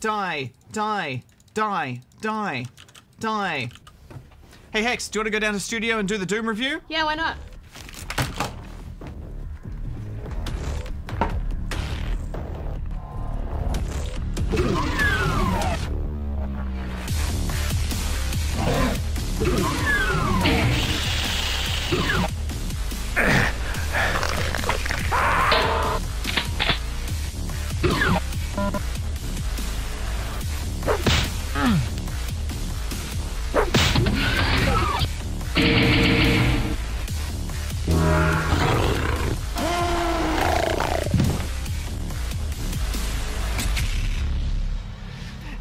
die, die, die, die, die. Hey Hex, do you want to go down to studio and do the Doom review? Yeah, why not?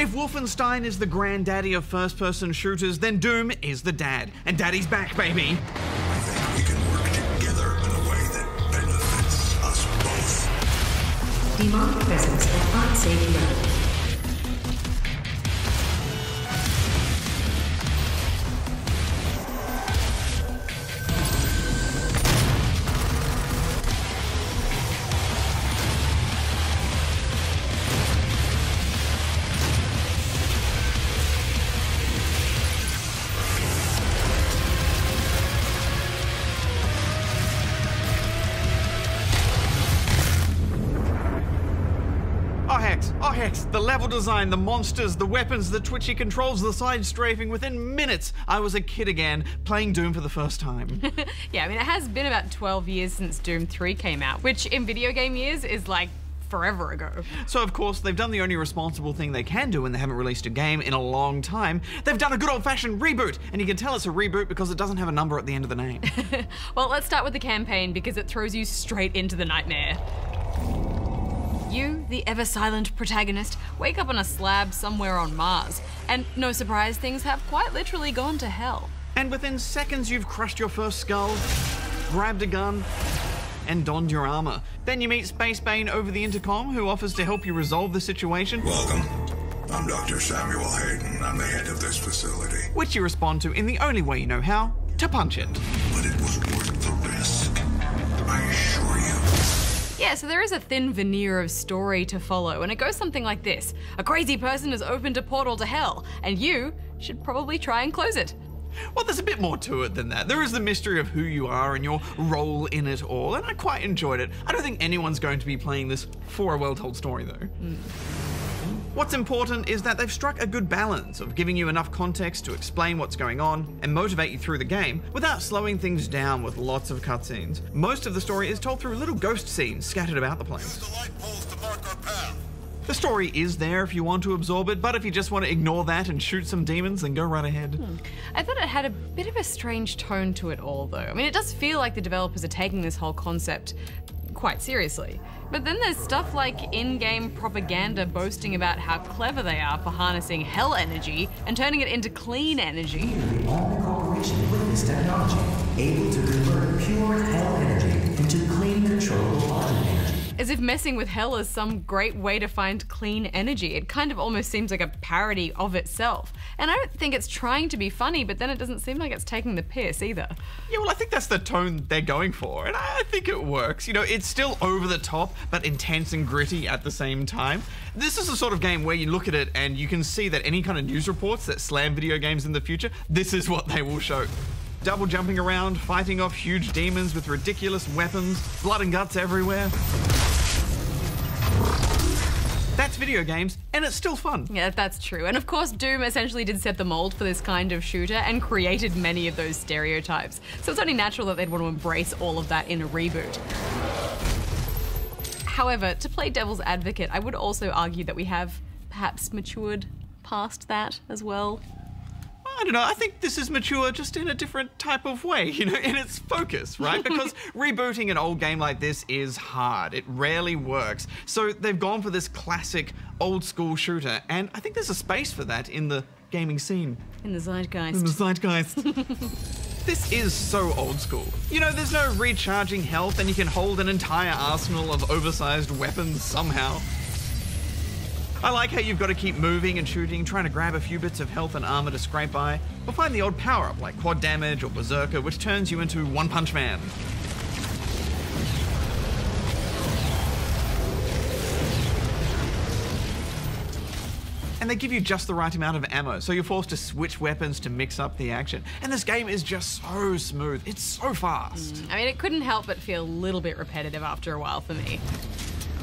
If Wolfenstein is the granddaddy of first person shooters, then Doom is the dad. And daddy's back, baby. I think we can work together in a way that benefits us both. Demonic presence at unsafe level. The level design, the monsters, the weapons, the twitchy controls, the side strafing. Within minutes, I was a kid again, playing Doom for the first time. Yeah, I mean, it has been about 12 years since Doom 3 came out, which in video game years is like forever ago. so, of course, they've done the only responsible thing they can do when they haven't released a game in a long time. They've done a good old fashioned reboot, and you can tell it's a reboot because it doesn't have a number at the end of the name. Well, let's start with the campaign because it throws you straight into the nightmare. You, the ever silent protagonist, wake up on a slab somewhere on Mars, and no surprise, things have quite literally gone to hell. and within seconds, you've crushed your first skull, grabbed a gun, and donned your armor. Then you meet Space Bane over the intercom, who offers to help you resolve the situation, Welcome. I'm Dr. Samuel Hayden. I'm the head of this facility. which you respond to in the only way you know how to punch it. Yeah, so there is a thin veneer of story to follow, and it goes something like this A crazy person has opened a portal to hell, and you should probably try and close it. Well, there's a bit more to it than that. There is the mystery of who you are and your role in it all, and I quite enjoyed it. I don't think anyone's going to be playing this for a well told story, though. Hmm. What's important is that they've struck a good balance of giving you enough context to explain what's going on and motivate you through the game without slowing things down with lots of cutscenes. Most of the story is told through little ghost scenes scattered about the place. The light poles to mark our path. The story is there if you want to absorb it, but if you just want to ignore that and shoot some demons, then go right ahead. Hmm. I thought it had a bit of a strange tone to it all, though. I mean, it does feel like the developers are taking this whole concept quite seriously. But then there's stuff like in game propaganda boasting about how clever they are for harnessing hell energy and turning it into clean energy. All in cooperation with this technology, able to convert pure hell energy into clean, controllable energy. As if messing with hell is some great way to find clean energy. It kind of almost seems like a parody of itself. And I don't think it's trying to be funny, but then it doesn't seem like it's taking the piss either. Yeah, well, I think that's the tone they're going for, and I think it works. You know, it's still over the top, but intense and gritty at the same time. This is the sort of game where you look at it and you can see that any kind of news reports that slam video games in the future, this is what they will show. Double jumping around, fighting off huge demons with ridiculous weapons, blood and guts everywhere. That's video games, and it's still fun. Yeah, that's true. And of course, Doom essentially did set the mold for this kind of shooter and created many of those stereotypes. So it's only natural that they'd want to embrace all of that in a reboot. However, to play devil's advocate, I would also argue that we have perhaps matured past that as well. I don't know. I think this is mature just in a different type of way, you know, in its focus, right? Because rebooting an old game like this is hard. It rarely works. So they've gone for this classic old school shooter, and I think there's a space for that in the gaming scene. In the zeitgeist. In the zeitgeist. this is so old school. You know, there's no recharging health, and you can hold an entire arsenal of oversized weapons somehow. I like how you've got to keep moving and shooting, trying to grab a few bits of health and armor to scrape by, or find the odd power up like quad damage or berserker, which turns you into One Punch Man. And they give you just the right amount of ammo, so you're forced to switch weapons to mix up the action. And this game is just so smooth. It's so fast. Mm, I mean, it couldn't help but feel a little bit repetitive after a while for me.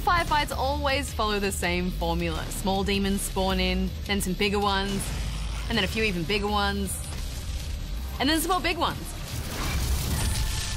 Firefights always follow the same formula. Small demons spawn in, then some bigger ones, and then a few even bigger ones, and then some more big ones.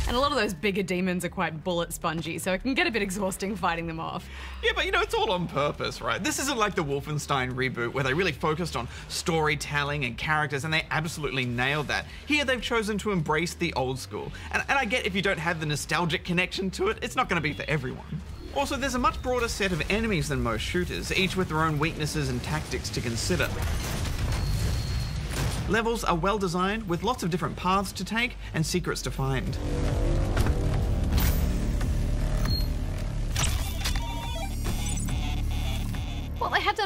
And a lot of those bigger demons are quite bullet spongy, so it can get a bit exhausting fighting them off. Yeah, but you know, it's all on purpose, right? This isn't like the Wolfenstein reboot where they really focused on storytelling and characters and they absolutely nailed that. Here, they've chosen to embrace the old school. And, and I get if you don't have the nostalgic connection to it, it's not going to be for everyone. Also, there's a much broader set of enemies than most shooters, each with their own weaknesses and tactics to consider. Levels are well designed with lots of different paths to take and secrets to find.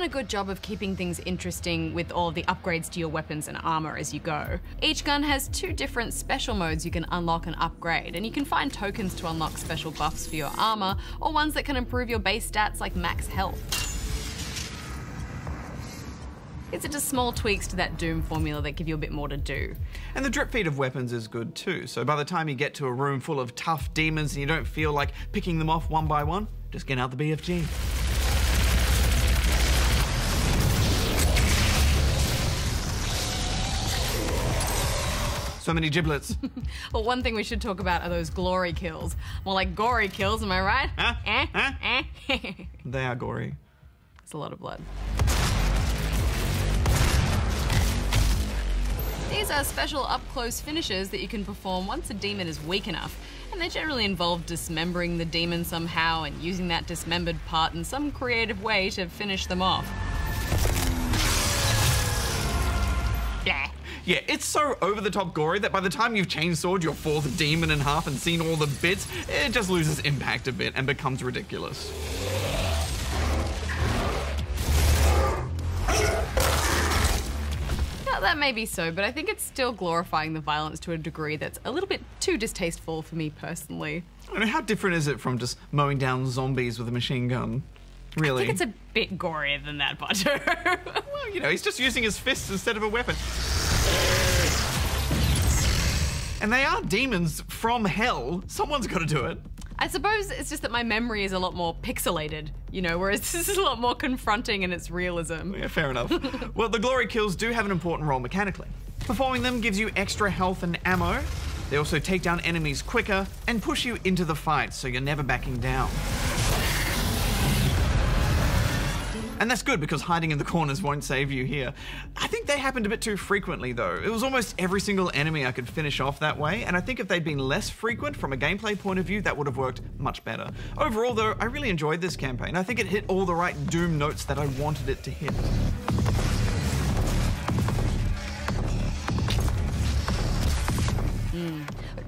Done a good job of keeping things interesting with all the upgrades to your weapons and armor as you go. Each gun has two different special modes you can unlock and upgrade, and you can find tokens to unlock special buffs for your armor, or ones that can improve your base stats like max health. It's just small tweaks to that Doom formula that give you a bit more to do. And the drip feed of weapons is good too, so by the time you get to a room full of tough demons and you don't feel like picking them off one by one, just get out the BFG. So many giblets. Well, one thing we should talk about are those glory kills. More like gory kills, am I right? Huh? Eh? Huh? Eh? they are gory. It's a lot of blood. These are special up close finishes that you can perform once a demon is weak enough, and they generally involve dismembering the demon somehow and using that dismembered part in some creative way to finish them off. Blah. Yeah, it's so over the top gory that by the time you've chainsawed your fourth demon in half and seen all the bits, it just loses impact a bit and becomes ridiculous. That may be so, but I think it's still glorifying the violence to a degree that's a little bit too distasteful for me personally. I mean, how different is it from just mowing down zombies with a machine gun? Really? I think it's a bit gorier than that, Butter. Well, you know, he's just using his fists instead of a weapon. And they are demons from hell. Someone's got to do it. I suppose it's just that my memory is a lot more pixelated, you know, whereas this is a lot more confronting in its realism. Yeah, fair enough. well, the glory kills do have an important role mechanically. Performing them gives you extra health and ammo. They also take down enemies quicker and push you into the fight, so you're never backing down. And that's good because hiding in the corners won't save you here. I think they happened a bit too frequently though. It was almost every single enemy I could finish off that way, and I think if they'd been less frequent from a gameplay point of view, that would have worked much better. Overall though, I really enjoyed this campaign. I think it hit all the right Doom notes that I wanted it to hit.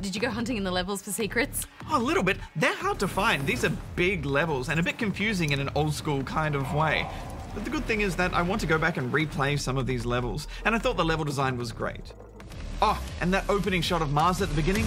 Did you go hunting in the levels for secrets? Oh, a little bit. They're hard to find. These are big levels and a bit confusing in an old school kind of way. But the good thing is that I want to go back and replay some of these levels, and I thought the level design was great. Oh, and that opening shot of Mars at the beginning?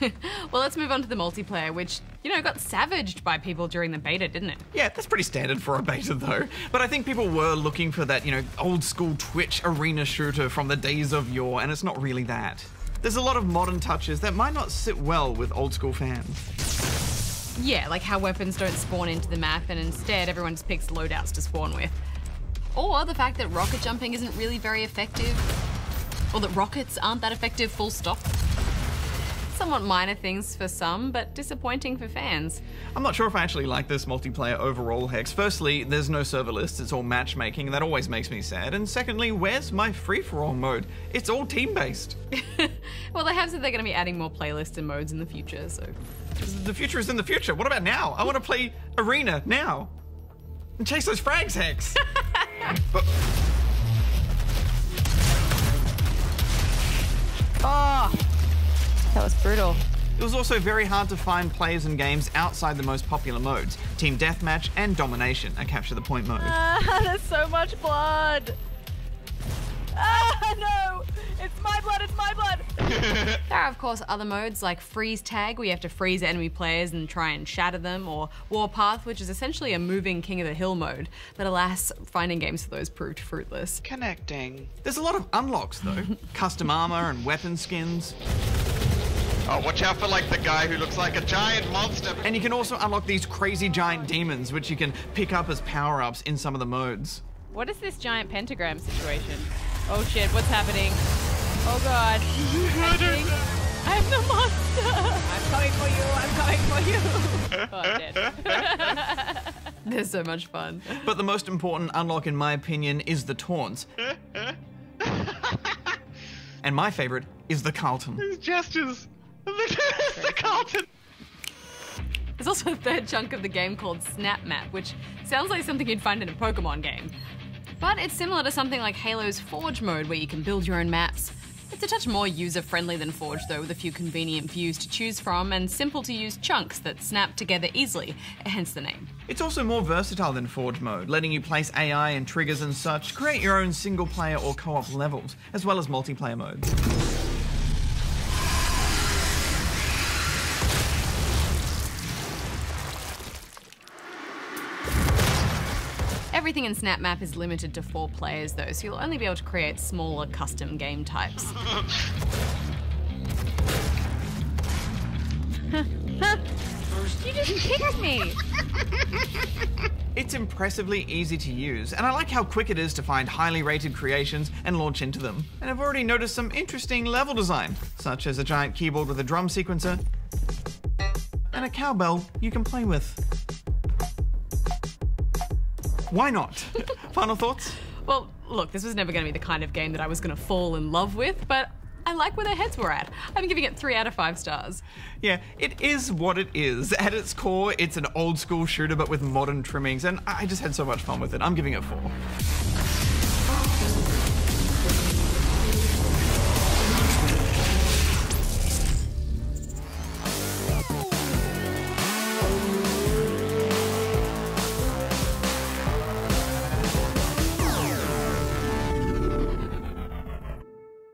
Let's move on to the multiplayer, which, you know, got savaged by people during the beta, didn't it? Yeah, that's pretty standard for a beta though. But I think people were looking for that, you know, old school Twitch arena shooter from the days of yore, and it's not really that. There's a lot of modern touches that might not sit well with old school fans. Yeah, like how weapons don't spawn into the map and instead everyone just picks loadouts to spawn with. Or the fact that rocket jumping isn't really very effective. Or that rockets aren't that effective, full stop. Somewhat minor things for some, but disappointing for fans. I'm not sure if I actually like this multiplayer overall, Hex. Firstly, there's no server list, it's all matchmaking, that always makes me sad. And secondly, where's my free for all mode? It's all team based. Well, they have said they're going to be adding more playlists and modes in the future, so. the future is in the future. What about now? I want to play Arena now. And chase those frags, Hex. but, was brutal. it was also very hard to find players and games outside the most popular modes Team Deathmatch and Domination, a capture the point mode. Ah, there's so much blood! Ah, no! It's my blood, it's my blood! there are, of course, other modes like Freeze Tag, where you have to freeze enemy players and try and shatter them, or Warpath, which is essentially a moving King of the Hill mode. But alas, finding games for those proved fruitless. Connecting. There's a lot of unlocks though. Custom armor and weapon skins. Oh, watch out for like the guy who looks like a giant monster. And you can also unlock these crazy giant demons, which you can pick up as power-ups in some of the modes. What is this giant pentagram situation? Oh shit, what's happening? Oh god. I'm the monster! I'm coming for you, I'm coming for you! Oh, I'm dead. They're so much fun. But the most important unlock, in my opinion, is the taunts. and my favorite is the Carlton. His gestures. It's the Carlton. There's also a third chunk of the game called Snap Map, which sounds like something you'd find in a Pokemon game. But it's similar to something like Halo's Forge mode, where you can build your own maps. It's a touch more user friendly than Forge, though, with a few convenient views to choose from and simple to use chunks that snap together easily, hence the name. It's also more versatile than Forge mode, letting you place AI and triggers and such, create your own single player or co op levels, as well as multiplayer modes. Everything in Snap Map is limited to four players, though, so you'll only be able to create smaller custom game types. you just kicked me! It's impressively easy to use, and I like how quick it is to find highly rated creations and launch into them. And I've already noticed some interesting level design, such as a giant keyboard with a drum sequencer, and a cowbell you can play with. Why not? Final thoughts? Well, look, this was never going to be the kind of game that I was going to fall in love with, but I like where their heads were at. I'm giving it 3 out of 5 stars. Yeah, it is what it is. At its core, it's an old school shooter but with modern trimmings, and I just had so much fun with it. I'm giving it 4.